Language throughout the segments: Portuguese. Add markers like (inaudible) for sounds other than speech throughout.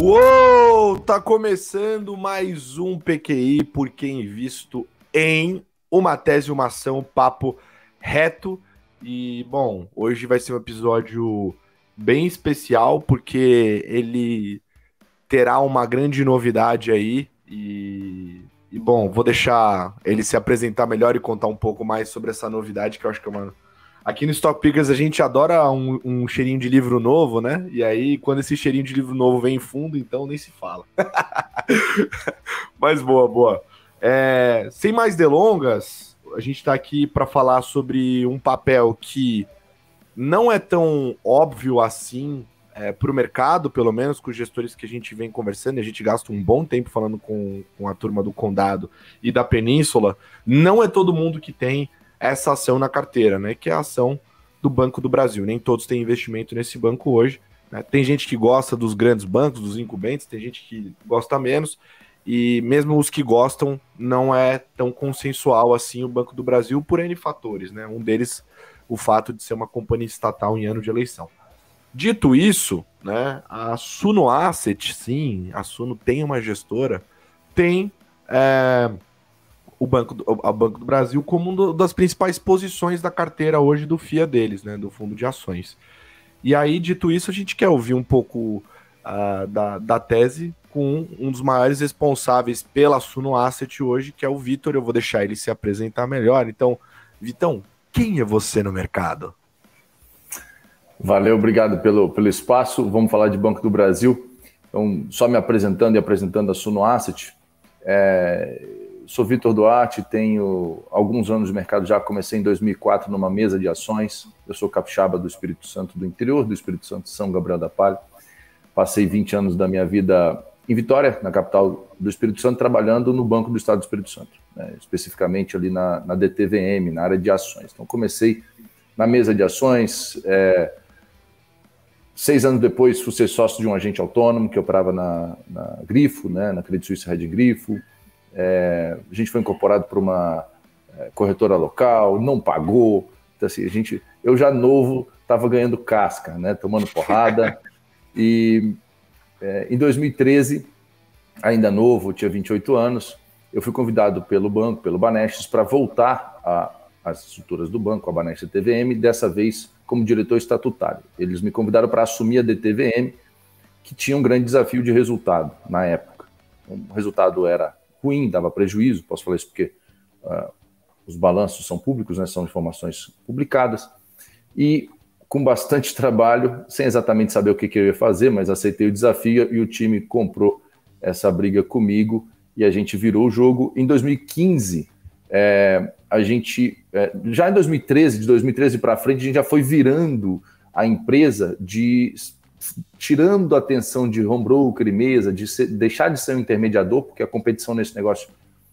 Uou! Tá começando mais um PQI por quem visto em uma tese, uma ação, papo reto. E, bom, hoje vai ser um episódio bem especial porque ele terá uma grande novidade aí. E, e, bom, vou deixar ele se apresentar melhor e contar um pouco mais sobre essa novidade que eu acho que é uma Aqui no Stock Pickers a gente adora um, um, cheirinho de livro novo, né? E aí, quando esse cheirinho de livro novo vem em fundo, então nem se fala. (laughs) Mas boa, boa. É, sem mais delongas, a gente está aqui para falar sobre um papel que não é tão óbvio assim é, para o mercado, pelo menos com os gestores que a gente vem conversando, a gente gasta um bom tempo falando com, com a turma do Condado e da Península. Não é todo mundo que tem essa ação na carteira, né? Que é a ação do Banco do Brasil. Nem todos têm investimento nesse banco hoje. Né? Tem gente que gosta dos grandes bancos, dos incumbentes, tem gente que gosta menos. E mesmo os que gostam, não é tão consensual assim o Banco do Brasil por N fatores, né? Um deles, o fato de ser uma companhia estatal em ano de eleição. Dito isso, né, a Suno Asset, sim, a Suno tem uma gestora, tem é, o Banco do, o Banco do Brasil como uma das principais posições da carteira hoje do FIA deles, né, do fundo de ações. E aí, dito isso, a gente quer ouvir um pouco uh, da, da tese com um dos maiores responsáveis pela Suno Asset hoje, que é o Vitor. Eu vou deixar ele se apresentar melhor. Então, Vitão, quem é você no mercado? Valeu, obrigado pelo, pelo espaço. Vamos falar de Banco do Brasil. Então, só me apresentando e apresentando a Suno Asset. É, sou Vitor Duarte, tenho alguns anos de mercado já, comecei em 2004 numa mesa de ações. Eu sou capixaba do Espírito Santo, do interior do Espírito Santo, São Gabriel da Palha. Passei 20 anos da minha vida em Vitória, na capital do Espírito Santo, trabalhando no Banco do Estado do Espírito Santo, né? especificamente ali na, na, DTVM, na área de ações. Então, comecei na mesa de ações. É, seis anos depois, fui ser sócio de um agente autônomo que operava na, na Grifo, né? na Credit Suisse Red Grifo é, a gente foi incorporado por uma é, corretora local, não pagou. Então, assim, a gente, eu já novo estava ganhando casca, né, tomando porrada. (laughs) e é, em 2013, ainda novo, tinha 28 anos, eu fui convidado pelo banco, pelo Banestes, para voltar às estruturas do banco, a Banestes TVM, dessa vez como diretor estatutário. Eles me convidaram para assumir a DTVM, que tinha um grande desafio de resultado na época. O resultado era ruim, dava prejuízo, posso falar isso porque uh, os balanços são públicos, né, são informações publicadas, e com bastante (laughs) trabalho, sem exatamente saber o que, que eu ia fazer, mas aceitei o desafio e o time comprou essa briga comigo e a gente virou o jogo. Em 2015, é, a gente, é, já em 2013, de 2013 para frente, a gente já foi virando a empresa de tirando a atenção de home broker e mesa, de ser, deixar de ser um intermediador, porque a competição nesse negócio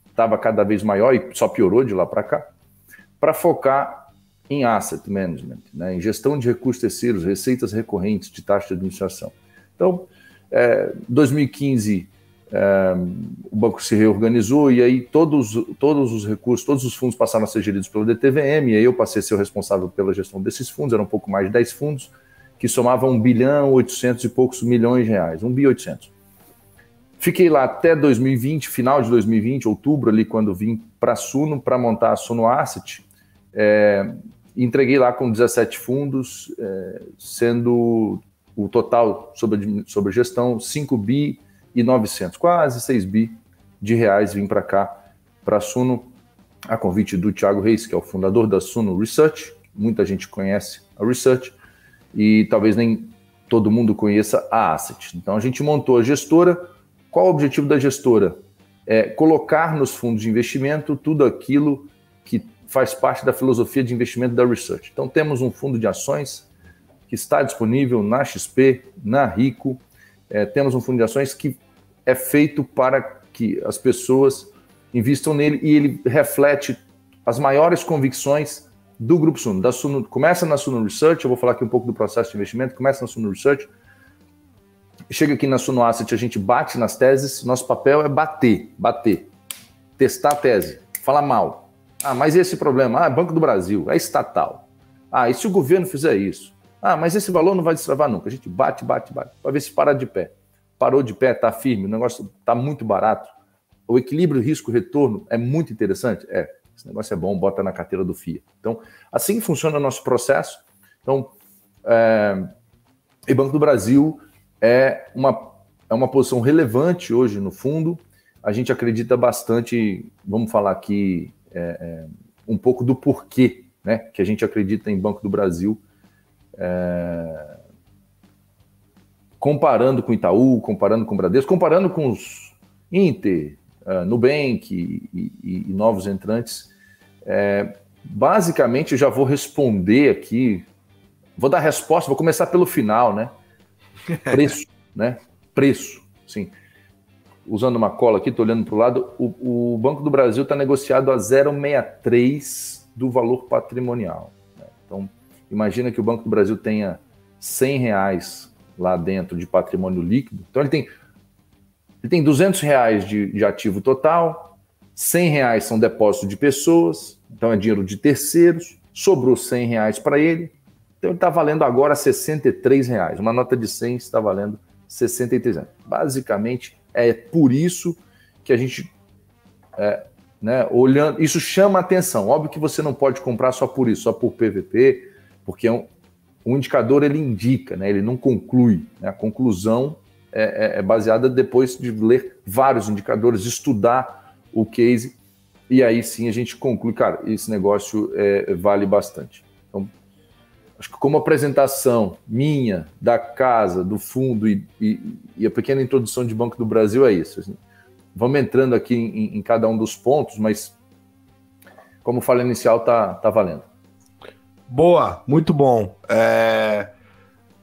estava cada vez maior e só piorou de lá para cá, para focar em asset management, né, em gestão de recursos terceiros, receitas recorrentes de taxa de administração. Então, é, 2015 é, o banco se reorganizou e aí todos, todos os recursos, todos os fundos passaram a ser geridos pelo DTVM, e aí eu passei a ser o responsável pela gestão desses fundos, eram um pouco mais de 10 fundos, que somava 1 bilhão 800 e poucos milhões de reais, 1 bi 800. Fiquei lá até 2020, final de 2020, outubro ali, quando vim para a Suno, para montar a Suno Asset. É, entreguei lá com 17 fundos, é, sendo o total sobre, sobre gestão 5 bi e 900, quase 6 bi de reais vim para cá, para a Suno, a convite do Thiago Reis, que é o fundador da Suno Research, muita gente conhece a Research, e talvez nem todo mundo conheça a Asset. Então a gente montou a gestora. Qual o objetivo da gestora? É colocar nos fundos de investimento tudo aquilo que faz parte da filosofia de investimento da Research. Então temos um fundo de ações que está disponível na XP, na Rico. É, temos um fundo de ações que é feito para que as pessoas investam nele e ele reflete as maiores convicções do Grupo Suno. Da Suno começa na Suno Research, eu vou falar aqui um pouco do processo de investimento, começa na Suno Research, chega aqui na Suno Asset, a gente bate nas teses, nosso papel é bater, bater, testar a tese, falar mal. Ah, mas esse problema, ah, Banco do Brasil, é estatal. Ah, e se o governo fizer isso? Ah, mas esse valor não vai destravar nunca. A gente bate, bate, bate, para ver se para de pé. parou de pé, está firme, o negócio está muito barato. O equilíbrio risco-retorno é muito interessante? É, esse negócio é bom, bota na carteira do FIA. Então, assim funciona o nosso processo. Então, é, e Banco do Brasil é uma, é uma posição relevante hoje no fundo. A gente acredita bastante, vamos falar aqui é, é, um pouco do porquê né, que a gente acredita em Banco do Brasil. É, comparando com Itaú, comparando com Bradesco, comparando com os Inter, uh, Nubank e, e, e, novos entrantes. É, basicamente, eu já vou responder aqui, vou dar resposta, vou começar pelo final, né? (laughs) Preço, né? Preço, sim. Usando uma cola aqui, estou olhando para o lado, o Banco do Brasil está negociado a 0,63 do valor patrimonial. Né? Então, imagina que o Banco do Brasil tenha 100 reais lá dentro de patrimônio líquido. Então ele tem, ele tem 200 reais de, de ativo total, 100 reais são depósito de pessoas, então é dinheiro de terceiros, sobrou 100 reais para ele, então ele está valendo agora 63 reais. Uma nota de 100 está valendo 63 reais. Basicamente é por isso que a gente é, né, olhando, isso chama atenção. Óbvio que você não pode comprar só por isso, só por PVP, porque é um, o indicador ele indica, né? ele não conclui. Né? A conclusão é, é, é, baseada depois de ler vários indicadores, estudar o case, e aí sim a gente conclui, cara, esse negócio é, vale bastante. Então, acho que como apresentação minha, da casa, do fundo e, e, e a pequena introdução de Banco do Brasil é isso. Assim. Vamos entrando aqui em, em, cada um dos pontos, mas como fala inicial, tá, tá valendo. Boa, muito bom. É...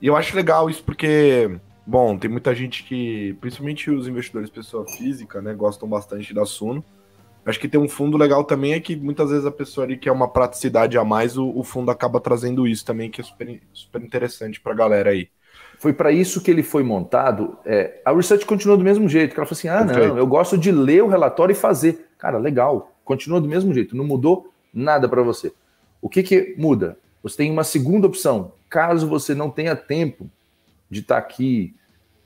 Eu acho legal isso porque, bom, tem muita gente que, principalmente os investidores pessoa física, né, gostam bastante da Suno. Acho que tem um fundo legal também é que muitas vezes a pessoa ali quer uma praticidade a mais, o, o fundo acaba trazendo isso também, que é super, super interessante para a galera aí. Foi para isso que ele foi montado. É, a research continua do mesmo jeito, que ela falou assim: ah, Perfeito. não, eu gosto de ler o relatório e fazer. Cara, legal, continua do mesmo jeito, não mudou nada para você. O que, que muda? Você tem uma segunda opção. Caso você não tenha tempo de estar aqui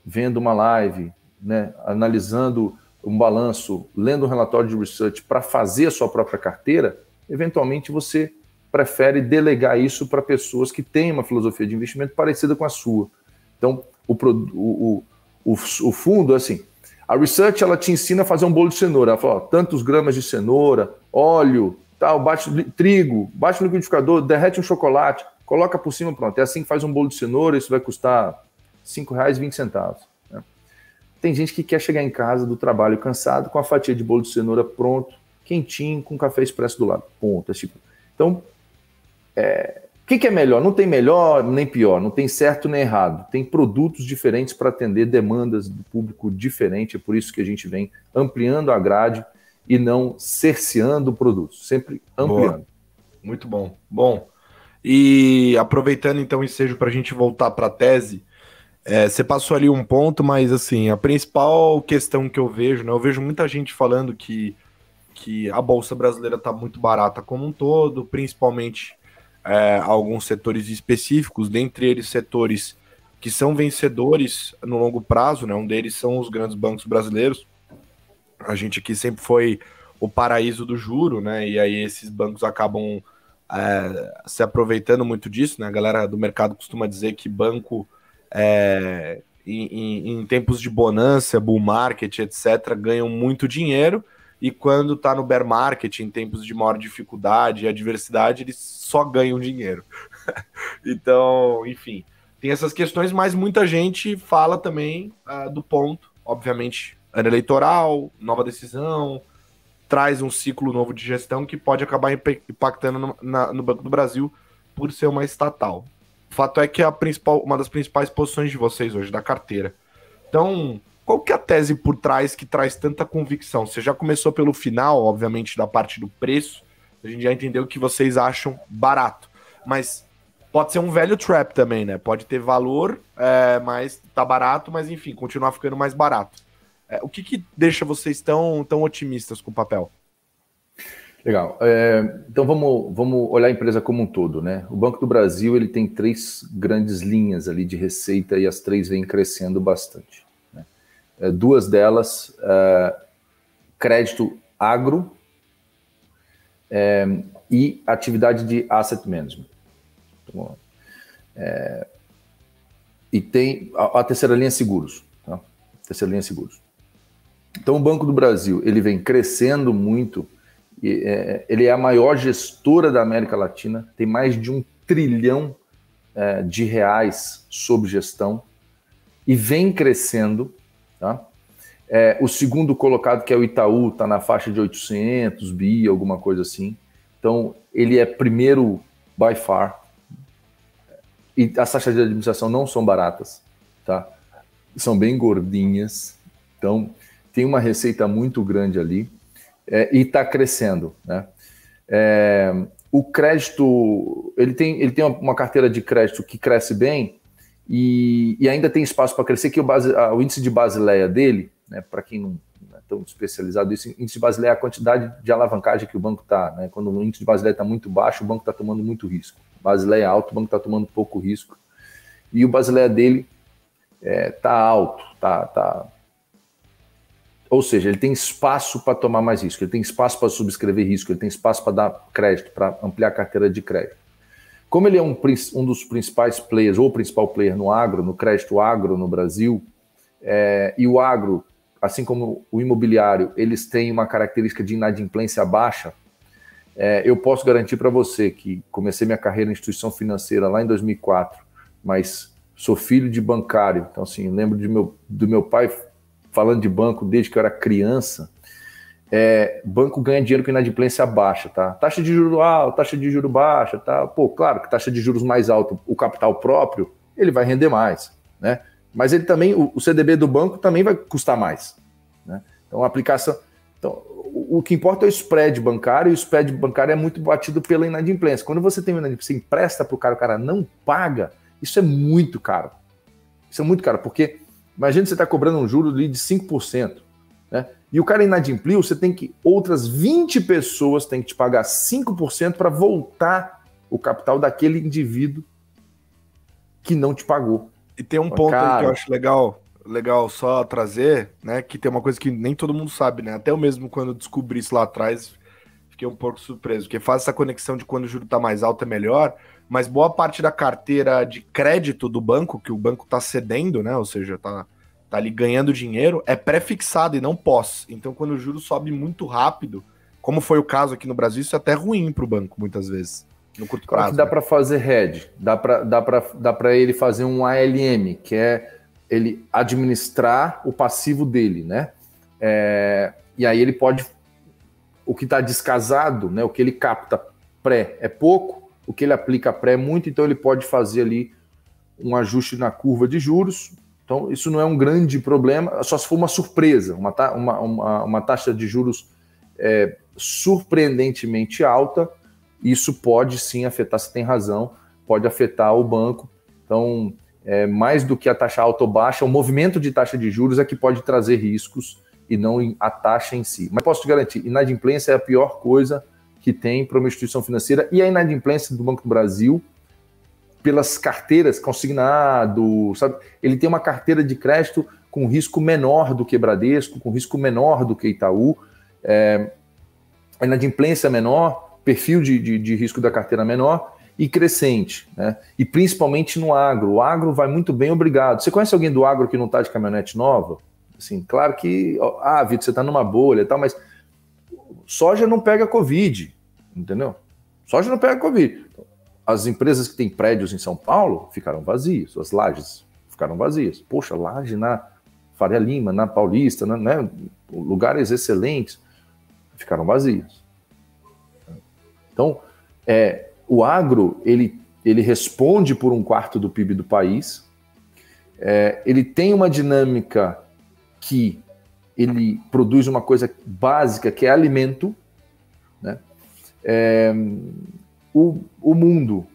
vendo uma live, né, analisando um balanço, lendo um relatório de research para fazer a sua própria carteira, eventualmente você prefere delegar isso para pessoas que têm uma filosofia de investimento parecida com a sua. Então, o, o, o, o fundo, assim, a research ela te ensina a fazer um bolo de cenoura. Ela fala, ó, tantos gramas de cenoura, óleo, tal, bate trigo, bate no liquidificador, derrete um chocolate, coloca por cima, pronto. É assim que faz um bolo de cenoura, isso vai custar 5,20. Né? Tem gente que quer chegar em casa do trabalho cansado com a fatia de bolo de cenoura pronto, quentinho, com café expresso do lado. Ponto. É tipo... Então, é... o que, que é melhor? Não tem melhor nem pior, não tem certo nem errado. Tem produtos diferentes para atender demandas do público diferente, é por isso que a gente vem ampliando a grade e não cerceando o produto, sempre ampliando. Boa. Muito bom. Bom, e aproveitando então o ensejo para a gente voltar para a tese, é, você passou ali um ponto, mas assim, a principal questão que eu vejo, né, eu vejo muita gente falando que, que a Bolsa Brasileira está muito barata como um todo, principalmente é, alguns setores específicos, dentre eles setores que são vencedores no longo prazo, né, um deles são os grandes bancos brasileiros, a gente aqui sempre foi o paraíso do juro, né? E aí esses bancos acabam é, se aproveitando muito disso, né? A galera do mercado costuma dizer que banco é, em, em, tempos de bonança, bull market, etc., ganham muito dinheiro, e quando está no bear market, em tempos de maior dificuldade e adversidade, eles só ganham dinheiro. (laughs) então, enfim, tem essas questões, mas muita gente fala também uh, do ponto, obviamente, ano eleitoral, nova decisão, traz um ciclo novo de gestão que pode acabar impactando no, na, no Banco do Brasil por ser uma estatal. O fato é que é a principal, uma das principais posições de vocês hoje, da carteira. Então, qual que é a tese por trás que traz tanta convicção? Você já começou pelo final, obviamente, da parte do preço. A gente já entendeu que vocês acham barato. Mas pode ser um velho trap também, né? Pode ter valor, é, mas tá barato, mas enfim, continuar ficando mais barato. É, o que, que deixa vocês tão, tão otimistas com o papel? Legal. É, então vamos, vamos olhar a empresa como um todo, né? O Banco do Brasil ele tem três grandes linhas ali de receita e as três vêm crescendo bastante. Né? é, duas delas, é, crédito agro é, e atividade de asset management. Então, é, e tem a, a, terceira linha seguros. Tá? Terceira linha seguros. Então o Banco do Brasil ele vem crescendo muito. É, ele é a maior gestora da América Latina, tem mais de um trilhão é, de reais sob gestão e vem crescendo. Tá? É, o segundo colocado, que é o Itaú, está na faixa de 800 bi, alguma coisa assim. Então, ele é primeiro by far. E as taxas de administração não são baratas, tá? São bem gordinhas. Então, tem uma receita muito grande ali é, e está crescendo, né? É, o crédito, ele tem, ele tem uma carteira de crédito que cresce bem e, e ainda tem espaço para crescer, que o, base, o índice de Basileia dele, né, para quem não é tão especializado, esse índice de Basileia é a quantidade de alavancagem que o banco está. Né? Quando o índice de Basileia está muito baixo, o banco está tomando muito risco. Basileia é alto, o banco está tomando pouco risco. E o Basileia dele está é, tá alto, tá, tá, ou seja, ele tem espaço para tomar mais risco, ele tem espaço para subscrever risco, ele tem espaço para dar crédito, para ampliar a carteira de crédito. Como ele é um, um, dos principais players, ou principal player no agro, no crédito agro no Brasil, é, e o agro, assim como o imobiliário, eles têm uma característica de inadimplência baixa, é, eu posso garantir para você que comecei minha carreira em instituição financeira lá em 2004, mas sou filho de bancário, então assim, lembro meu, do meu pai falando de banco desde que eu era criança, é, banco ganha dinheiro com inadimplência baixa, tá? Taxa de juros alta, taxa de juros baixa, tá? Pô, claro que taxa de juros mais alta, o capital próprio, ele vai render mais, né? Mas ele também, o, CDB do banco também vai custar mais, né? Então, a aplicação... Então, o, o que importa é o spread bancário, e o spread bancário é muito batido pela inadimplência. Quando você tem inadimplência, você empresta para o cara, o cara não paga, isso é muito caro. Isso é muito caro, porque Imagina você está cobrando um juro de 5%, né? E o cara inadimpliu, você tem que. Outras 20 pessoas têm que te pagar 5% para voltar o capital daquele indivíduo que não te pagou. E tem um ponto cara, aí que eu acho legal, legal só trazer, né? Que tem uma coisa que nem todo mundo sabe, né? Até eu mesmo, quando descobri isso lá atrás, fiquei um pouco surpreso, porque faz essa conexão de quando o juro está mais alto é melhor, mas boa parte da carteira de crédito do banco, que o banco está cedendo, né? Ou seja, está tá ali ganhando dinheiro, é pré-fixado e não pós. Então, quando o juro sobe muito rápido, como foi o caso aqui no Brasil, isso é até ruim para o banco, muitas vezes. No curto prazo. dá né? para fazer hedge, dá para dá dá ele fazer um ALM, que é ele administrar o passivo dele, né? É, e aí ele pode. O que está descasado, né? O que ele capta pré é pouco, o que ele aplica pré é muito, então ele pode fazer ali um ajuste na curva de juros. Então, isso não é um grande problema, só se for uma surpresa, uma, uma, uma, uma taxa de juros é, surpreendentemente alta, isso pode sim afetar, você tem razão, pode afetar o banco. Então, é, mais do que a taxa alta ou baixa, o movimento de taxa de juros é que pode trazer riscos e não a taxa em si. Mas posso te garantir, inadimplência é a pior coisa que tem para uma instituição financeira e a inadimplência do Banco do Brasil pelas carteiras consignado, sabe? Ele tem uma carteira de crédito com risco menor do que Bradesco, com risco menor do que Itaú, é, inadimplência menor, perfil de, de, de risco da carteira menor e crescente, né? E principalmente no agro. O agro vai muito bem, obrigado. Você conhece alguém do agro que não está de caminhonete nova? Assim, claro que, ah, Vitor, você está numa bolha e tal, mas soja não pega Covid entendeu? Soja não pega Covid. As empresas que têm prédios em São Paulo ficaram vazias, as lajes ficaram vazias. Poxa, laje na Faria Lima, na Paulista, né, lugares excelentes, ficaram vazios. Então, é, o agro, ele, ele responde por um quarto do PIB do país, é, ele tem uma dinâmica que ele produz uma coisa básica, que é alimento, né? É, o, o mundo,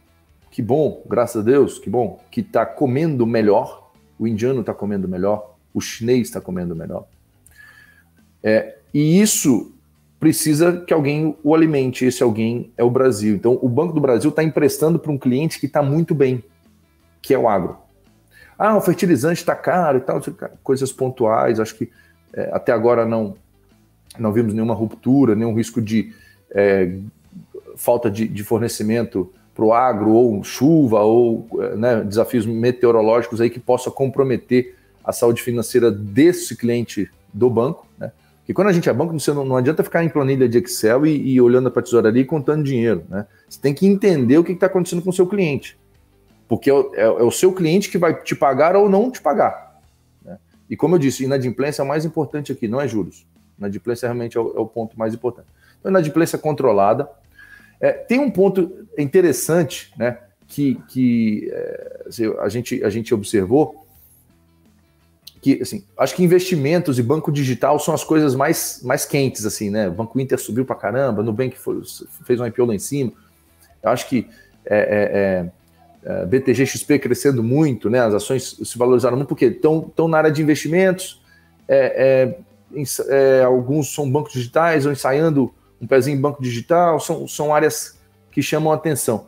que bom, graças a Deus, que bom, que está comendo melhor, o indiano está comendo melhor, o chinês está comendo melhor. É, e isso precisa que alguém o alimente, esse alguém é o Brasil. Então, o Banco do Brasil está emprestando para um cliente que está muito bem, que é o agro. Ah, o fertilizante está caro e tal, coisas pontuais. Acho que é, até agora não, não vimos nenhuma ruptura, nenhum risco de é, falta de, de fornecimento para o agro, ou chuva, ou né, desafios meteorológicos aí que possa comprometer a saúde financeira desse cliente do banco. Né? Porque quando a gente é banco, você não, não adianta ficar em planilha de Excel e, e olhando para a tesouraria e contando dinheiro. Né? Você tem que entender o que está acontecendo com o seu cliente. Porque é, é, é, o seu cliente que vai te pagar ou não te pagar. Né? E como eu disse, inadimplência é o mais importante aqui, não é juros. Inadimplência realmente é o, é o ponto mais importante. Então, inadimplência controlada, é, tem um ponto interessante, né, que, que é, assim, a, gente, a gente observou, que, assim, acho que investimentos e banco digital são as coisas mais, mais quentes, assim, né? O Banco Inter subiu para caramba, Nubank foi, fez um IPO lá em cima. Eu acho que é, é, é, é BTG XP crescendo muito, né? As ações se valorizaram muito porque estão na área de investimentos, é, é, alguns são bancos digitais, ou ensaiando um pezinho em banco digital, são, são áreas que chamam atenção.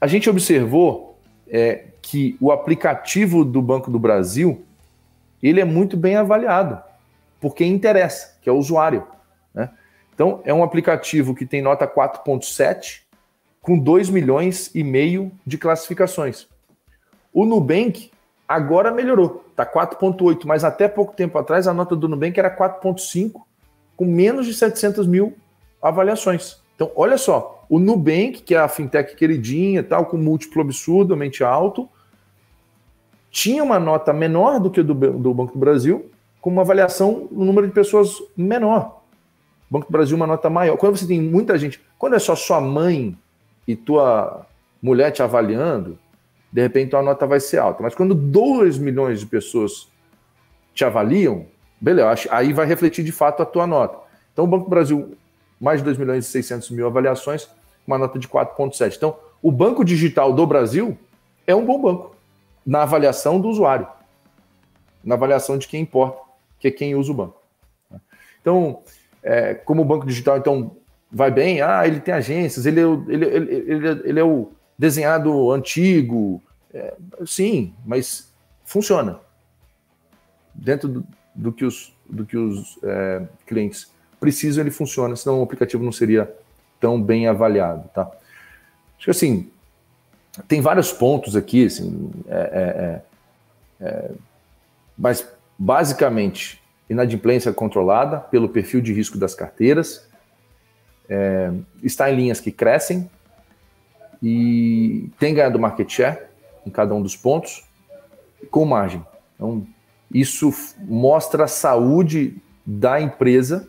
A gente observou é, que o aplicativo do Banco do Brasil ele é muito bem avaliado por quem interessa, que é o usuário. Né? Então, é um aplicativo que tem nota 4.7 com 2 milhões e meio de classificações. O Nubank agora melhorou, está 4.8, mas até pouco tempo atrás a nota do Nubank era 4.5 com menos de 700 mil avaliações. Então, olha só, o Nubank, que é a fintech queridinha, tal, com múltiplo absurdamente alto, tinha uma nota menor do que do, do Banco do Brasil, com uma avaliação no número de pessoas menor. Banco do Brasil uma nota maior. Quando você tem muita gente, quando é só sua mãe e tua mulher te avaliando, de repente a nota vai ser alta. Mas quando 2 milhões de pessoas te avaliam, beleza, aí vai refletir de fato a tua nota. Então o Banco do Brasil mais de 2 milhões e 600 mil avaliações, uma nota de 4,7. Então, o banco digital do Brasil é um bom banco na avaliação do usuário, na avaliação de quem importa, que é quem usa o banco. Então, é, como o banco digital então vai bem, ah, ele tem agências, ele, é ele, ele, ele, ele é o desenhado antigo, é, sim, mas funciona dentro do, do que os, do que os é, clientes precisam, ele funciona, senão o aplicativo não seria tão bem avaliado, tá? Acho que assim, tem vários pontos aqui, assim, é, é, é, é mas basicamente inadimplência controlada pelo perfil de risco das carteiras, é, está em linhas que crescem e tem ganhado market share em cada um dos pontos com margem. Então, isso mostra a saúde da empresa?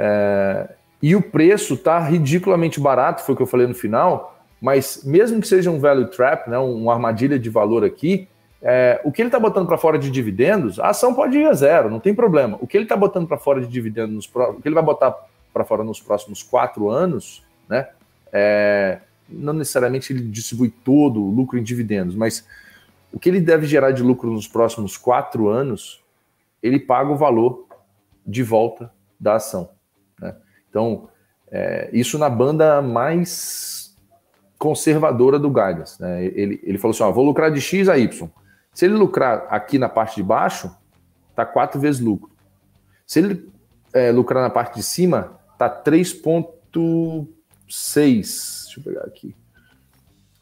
É, e o preço está ridiculamente barato, foi o que eu falei no final, mas mesmo que seja um value trap, né, uma armadilha de valor aqui, é, o que ele está botando para fora de dividendos, a ação pode ir a zero, não tem problema. O que ele está botando para fora de dividendos, nos, o que ele vai botar para fora nos próximos quatro anos, né, é, não necessariamente ele distribui todo o lucro em dividendos, mas o que ele deve gerar de lucro nos próximos quatro anos, ele paga o valor de volta da ação. Então, é, isso na banda mais conservadora do guidance. Né? Ele, ele falou assim: ó, vou lucrar de X a Y. Se ele lucrar aqui na parte de baixo, tá quatro vezes lucro. Se ele é, lucrar na parte de cima, tá 3,6. Deixa eu pegar aqui.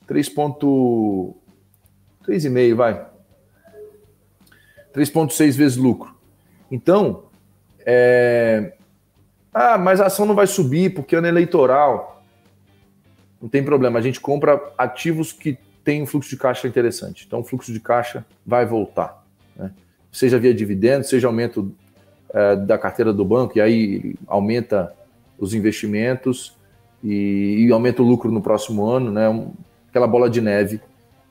3,3,5, vai. 3,6 vezes lucro. Então, é... Ah, mas a ação não vai subir porque ano eleitoral. Não tem problema, a gente compra ativos que têm um fluxo de caixa interessante. Então, o fluxo de caixa vai voltar. Né? Seja via dividendos, seja aumento é, da carteira do banco, e aí aumenta os investimentos e, e, aumenta o lucro no próximo ano, né? Um, aquela bola de neve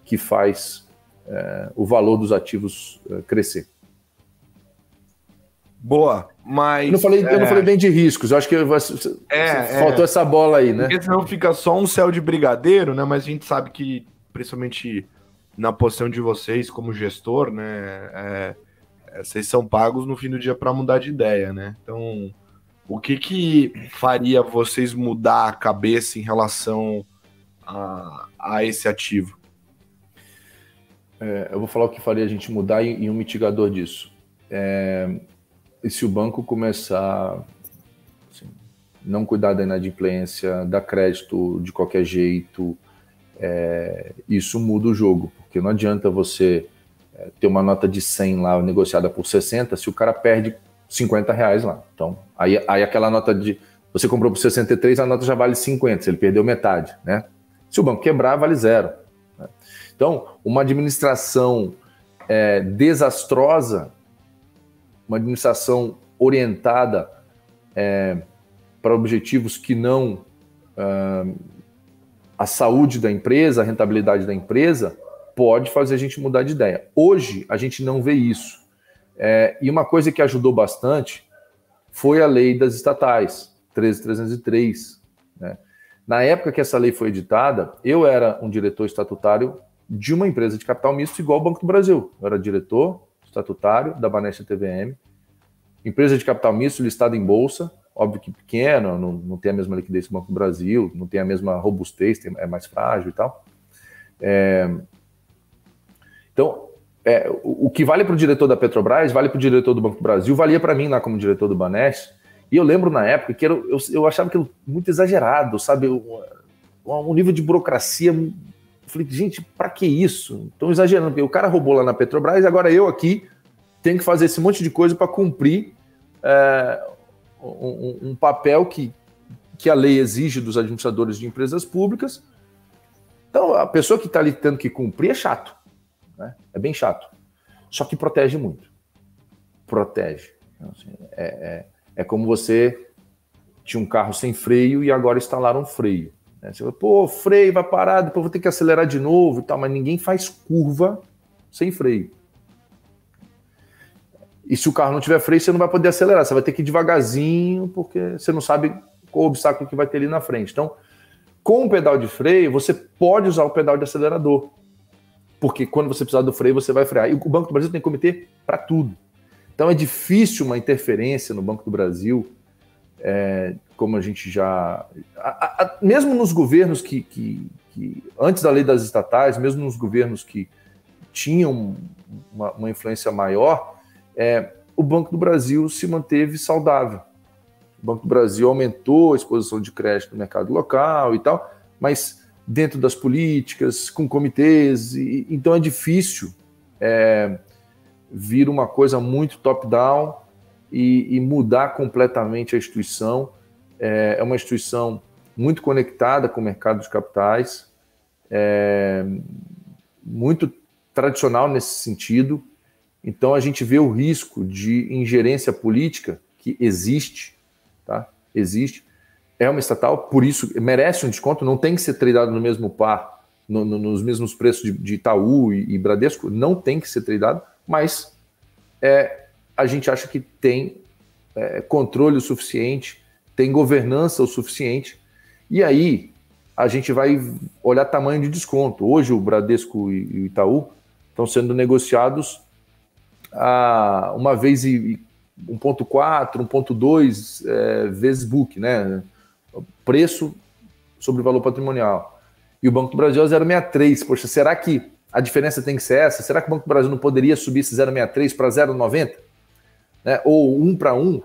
que faz é, o valor dos ativos é, crescer. Boa, mas. Eu não falei, é... eu não é. falei bem de riscos, eu acho que você, é, faltou é. essa bola aí, né? Porque senão fica só um céu de brigadeiro, né? Mas a gente sabe que, principalmente na posição de vocês como gestor, né? É, é vocês são pagos no fim do dia para mudar de ideia, né? Então, o que que faria vocês mudar a cabeça em relação a, a esse ativo? É, eu vou falar o que faria a gente mudar e, e um mitigador disso. É, e se o banco começar assim, não cuidar da inadimplência, dar crédito de qualquer jeito, é, isso muda o jogo, porque não adianta você é, ter uma nota de 100 lá negociada por 60 se o cara perde 50 reais lá. Então, aí, aí aquela nota de. Você comprou por 63, a nota já vale 50, se ele perdeu metade, né? Se o banco quebrar, vale zero. Né? Então, uma administração é, desastrosa, uma administração orientada é, para objetivos que não é, a saúde da empresa, a rentabilidade da empresa, pode fazer a gente mudar de ideia. Hoje, a gente não vê isso. É, e uma coisa que ajudou bastante foi a lei das estatais, 13303. Né? Na época que essa lei foi editada, eu era um diretor estatutário de uma empresa de capital misto igual ao Banco do Brasil. Eu era diretor estatutário da Banestia TVM, empresa de capital misto listada em bolsa, óbvio que pequena, não, não tem a mesma liquidez que o Banco do Brasil, não tem a mesma robustez, tem, é mais frágil e tal. É, então, é, o, o, que vale para o diretor da Petrobras, vale para o diretor do Banco do Brasil, valia para mim lá como diretor do Banestia. E eu lembro na época que era, eu, eu achava aquilo muito exagerado, sabe? Um, um nível de burocracia. Falei, gente, para que isso? Estão exagerando, porque o cara roubou lá na Petrobras agora eu aqui tenho que fazer esse monte de coisa para cumprir é, um, um, papel que, que a lei exige dos administradores de empresas públicas. Então, a pessoa que está ali tendo que cumprir é chato. Né? É bem chato. Só que protege muito. Protege. Então, assim, é, é, é, como você tinha um carro sem freio e agora instalaram um freio. Né? Você fala, pô, freio vai parar, depois vou ter que acelerar de novo e tal, mas ninguém faz curva sem freio. E se o carro não tiver freio, você não vai poder acelerar, você vai ter que ir devagarzinho, porque você não sabe qual obstáculo que vai ter ali na frente. Então, com o pedal de freio, você pode usar o pedal de acelerador porque quando você precisar do freio, você vai frear. E o Banco do Brasil tem comitê para tudo. Então é difícil uma interferência no Banco do Brasil, é, como a gente já. A, a, mesmo nos governos que, que, que, antes da lei das estatais, mesmo nos governos que tinham uma, uma influência maior, é, o Banco do Brasil se manteve saudável. O Banco do Brasil aumentou a exposição de crédito no mercado local e tal, mas dentro das políticas, com comitês, e, então é difícil é, vir uma coisa muito top-down e, e, mudar completamente a instituição. É, é, uma instituição muito conectada com o mercado de capitais, é, muito tradicional nesse sentido. Então a gente vê o risco de ingerência política que existe, tá? Existe, é uma estatal, por isso merece um desconto, não tem que ser tradado no mesmo par, no, no, nos mesmos preços de, de Itaú e, e, Bradesco, não tem que ser tradado, mas é, a gente acha que tem é, controle o suficiente, tem governança o suficiente, e aí a gente vai olhar tamanho de desconto. Hoje o Bradesco e, o Itaú estão sendo negociados a uma vez e 1.4, 1.2 é, vezes book, né? preço sobre o valor patrimonial. E o Banco do Brasil é 0,63. Poxa, será que a diferença tem que ser essa? Será que o Banco do Brasil não poderia subir esse 0,63 para 0,90? Né? Ou 1 para 1?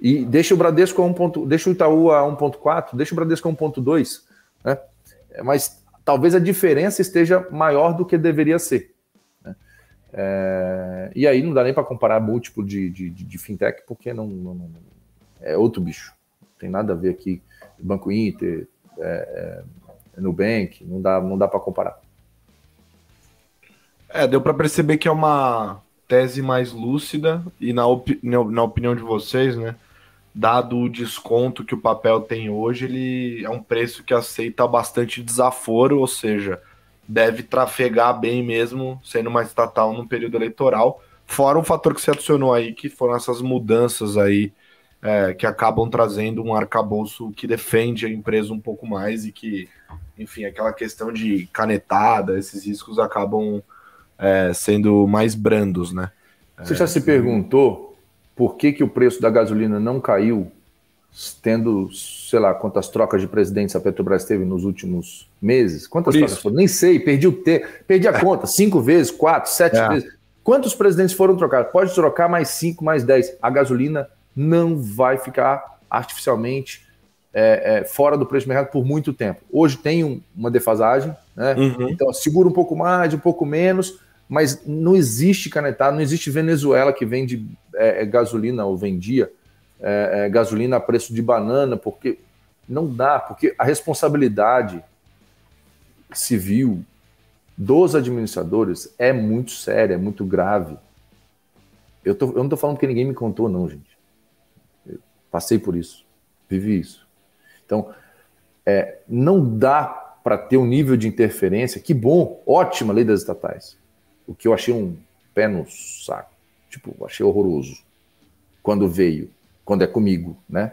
E deixa o Bradesco a 1. Ponto, deixa o Itaú a 1,4, deixa o Bradesco a 1,2. Né? Mas talvez a diferença esteja maior do que deveria ser. Né? É, e aí não dá nem para comparar múltiplo de, de, de, fintech, porque não, não, não, é outro bicho. Não tem nada a ver aqui Banco Inter, é, é, Nubank, não dá, não dá para comparar. É, deu para perceber que é uma tese mais lúcida e na, op na opinião de vocês, né? Dado o desconto que o papel tem hoje, ele é um preço que aceita bastante desaforo, ou seja, deve trafegar bem mesmo, sendo uma estatal no período eleitoral. Fora um fator que se adicionou aí, que foram essas mudanças aí é, que acabam trazendo um arcabouço que defende a empresa um pouco mais e que, enfim, aquela questão de canetada, esses riscos acabam é, sendo mais brandos, né? Você já se perguntou por que, que o preço da gasolina não caiu tendo, sei lá, quantas trocas de presidentes a Petrobras teve nos últimos meses? Quantas trocas foram? Nem sei, perdi o te... perdi a conta. (laughs) Cinco vezes, quatro, sete é. vezes. Quantos presidentes foram trocados? Pode trocar mais cinco, mais dez. A gasolina não vai ficar artificialmente é, é, fora do preço de mercado por muito tempo. Hoje tem um, uma defasagem, né? Uhum. Então segura um pouco mais, um pouco menos, mas não existe canetada, não existe Venezuela que vende é, é gasolina ou vendia é, é, gasolina a preço de banana, porque não dá, porque a responsabilidade civil dos administradores é muito séria, é muito grave. Eu, tô, eu não estou falando que ninguém me contou, não, gente. Eu passei por isso, vivi isso. Então, é, não dá para ter um nível de interferência. Que bom, ótima lei das estatais. O que eu achei um pé no saco. Tipo, achei horroroso quando veio quando é comigo, né?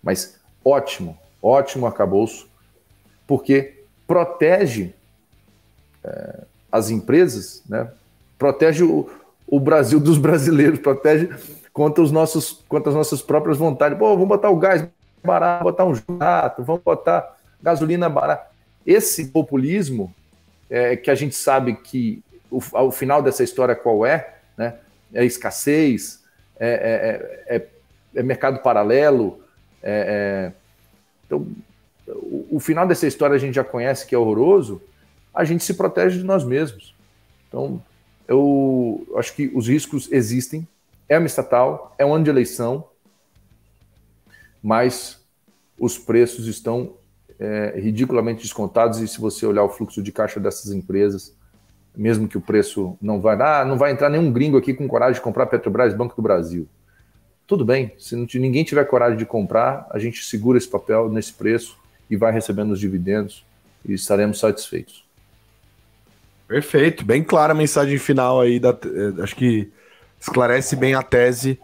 Mas ótimo, ótimo arcabouço, porque protege é, as empresas, né? Protege o, o Brasil dos brasileiros, protege contra, os nossos, contra as nossas próprias vontades. Pô, vamos botar o gás barato, botar um jato, vamos botar gasolina barata. Esse populismo, é, que a gente sabe que o, o final dessa história qual é, né? É escassez, é, é, é é mercado paralelo. É, é... Então, o, o, final dessa história a gente já conhece que é horroroso, a gente se protege de nós mesmos. Então, eu acho que os riscos existem, é uma estatal, é um ano de eleição, mas os preços estão é, ridiculamente descontados e se você olhar o fluxo de caixa dessas empresas, mesmo que o preço não vai, ah, não vai entrar nenhum gringo aqui com coragem de comprar Petrobras, Banco do Brasil tudo bem. Se não, ninguém tiver coragem de comprar, a gente segura esse papel nesse preço e vai recebendo os dividendos e estaremos satisfeitos. Perfeito, bem clara a mensagem final aí, da, eh, acho que esclarece bem a tese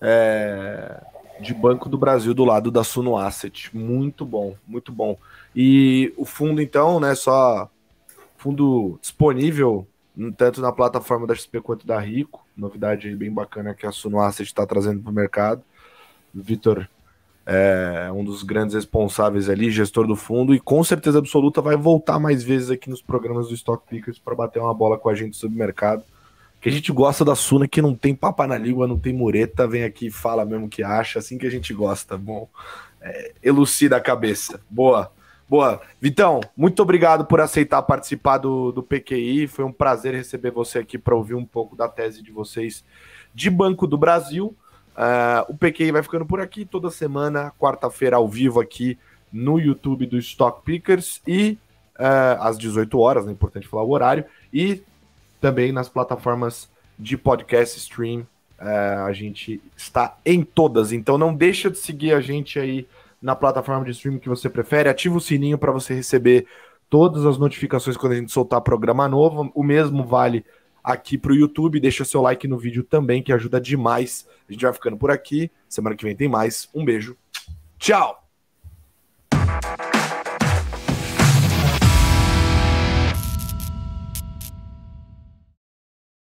é, de Banco do Brasil do lado da Suno Asset. Muito bom, muito bom. E o fundo, então, né, só fundo disponível tanto na plataforma da XP quanto da Rico. Novidade bem bacana que a Suno Asset está trazendo para o mercado. Vitor é um dos grandes responsáveis ali, gestor do fundo, e com certeza absoluta vai voltar mais vezes aqui nos programas do Stock Pickers para bater uma bola com a gente sobre o mercado. Que a gente gosta da Suna, que não tem papa na língua, não tem mureta, vem aqui e fala mesmo que acha, assim que a gente gosta. Bom, é, elucida a cabeça. Boa. Boa. Vitão, muito obrigado por aceitar participar do, do PQI. Foi um prazer receber você aqui para ouvir um pouco da tese de vocês de Banco do Brasil. Uh, o PQI vai ficando por aqui toda semana, quarta-feira, ao vivo aqui no YouTube do Stock Pickers e uh, às 18 horas, é importante falar o horário, e também nas plataformas de podcast stream. Uh, a gente está em todas, então não deixa de seguir a gente aí na plataforma de streaming que você prefere. Ativa o sininho para você receber todas as notificações quando a gente soltar programa novo. O mesmo vale aqui para o YouTube. Deixa seu like no vídeo também, que ajuda demais. A gente vai ficando por aqui. Semana que vem tem mais. Um beijo. Tchau!